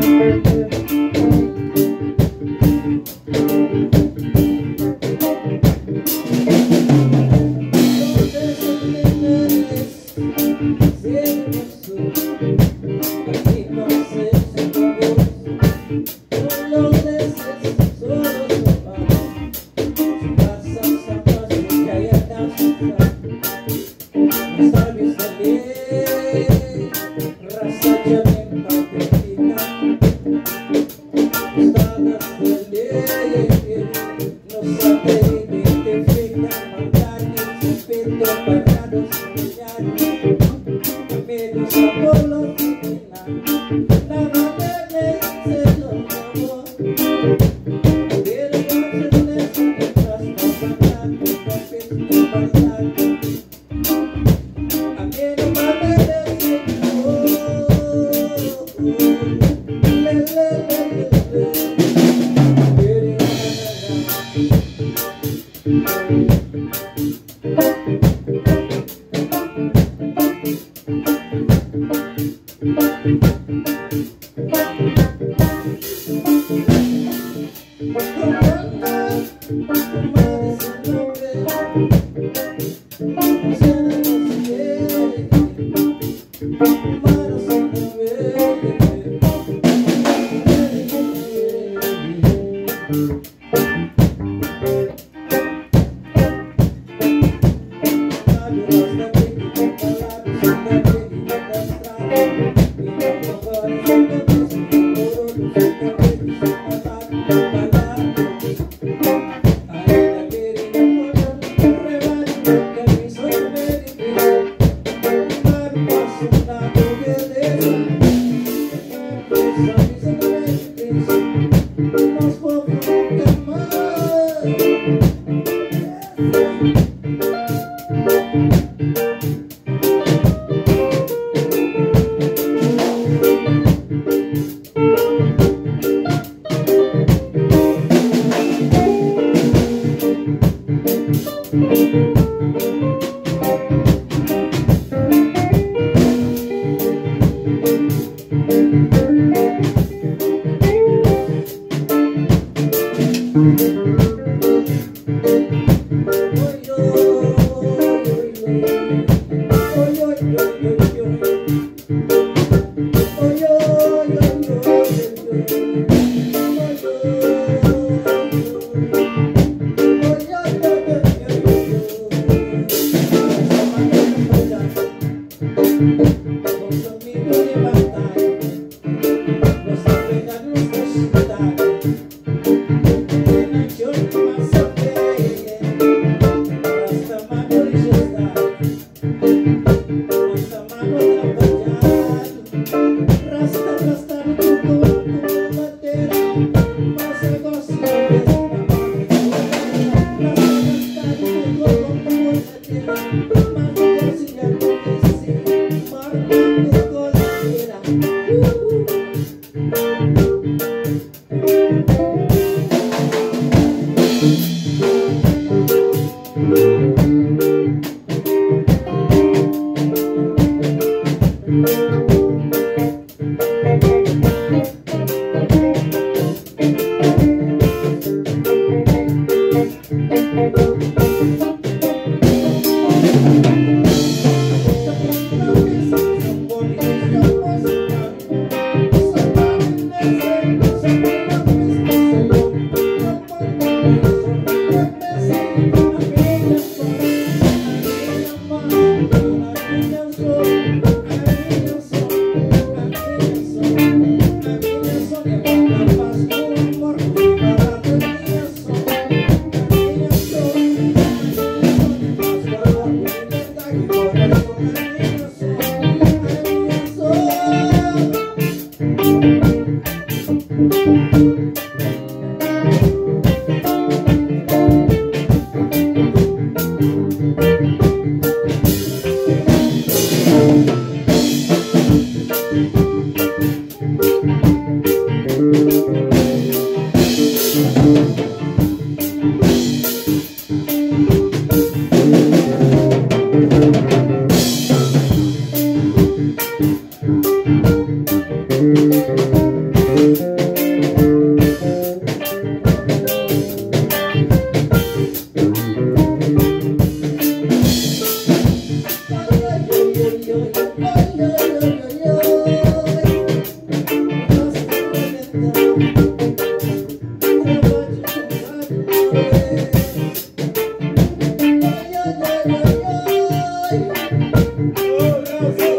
It's time You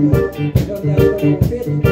Thank